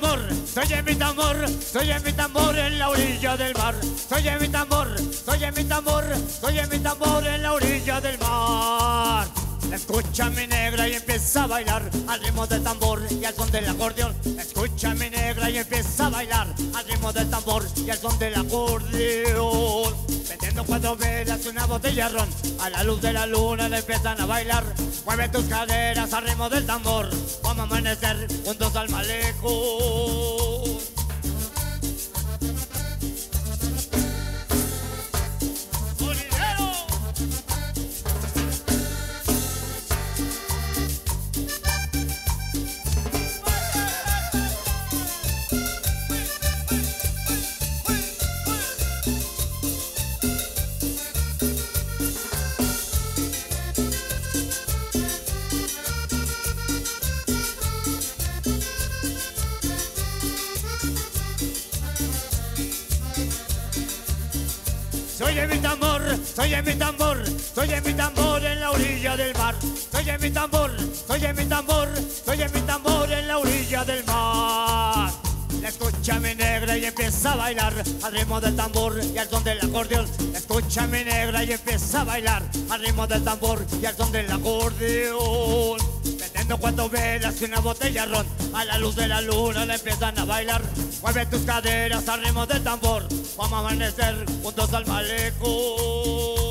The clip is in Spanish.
tambor, mi tambor, soy en mi tambor en la orilla del mar. Soy en mi tambor, soy en mi tambor, soy en mi tambor en la orilla del mar. Escucha mi negra y empieza a bailar al ritmo del tambor y al son del acordeón. Escucha mi negra y empieza a bailar al ritmo del tambor y al son del acordeón. Vendiendo cuatro velas y una botella ron a la luz de la luna le empiezan a bailar. Mueve tus caderas al ritmo del tambor. Vamos a amanecer juntos al malecón. Soy en mi tambor, soy en mi tambor, soy en mi tambor en la orilla del mar. Soy en mi tambor, soy en mi tambor, soy en mi tambor en la orilla del mar. La escucha mi negra y empieza a bailar al ritmo del tambor y al son del acordeón. La escucha mi negra y empieza a bailar al ritmo del tambor y al son del acordeón. Cuatro velas y una botella ron a la luz de la luna le empiezan a bailar. Mueve tus caderas al ritmo del tambor. Vamos a amanecer juntos al malecón.